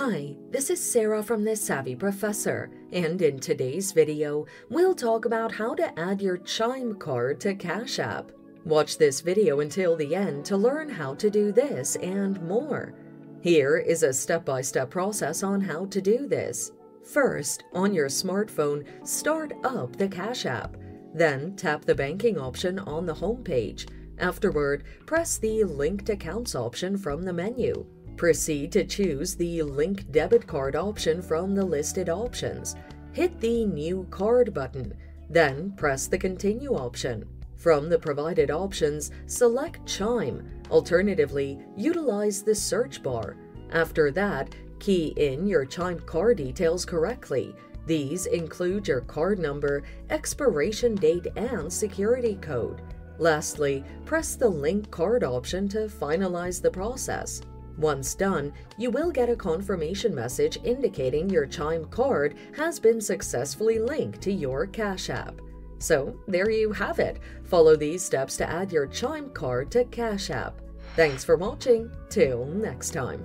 Hi, this is Sarah from The Savvy Professor, and in today's video, we'll talk about how to add your Chime card to Cash App. Watch this video until the end to learn how to do this and more. Here is a step-by-step process on how to do this. First, on your smartphone, start up the Cash App. Then tap the banking option on the home page. Afterward, press the Linked Accounts option from the menu. Proceed to choose the Link Debit Card option from the listed options. Hit the New Card button, then press the Continue option. From the provided options, select Chime. Alternatively, utilize the search bar. After that, key in your Chime card details correctly. These include your card number, expiration date, and security code. Lastly, press the Link Card option to finalize the process. Once done, you will get a confirmation message indicating your Chime card has been successfully linked to your Cash App. So, there you have it. Follow these steps to add your Chime card to Cash App. Thanks for watching. Till next time.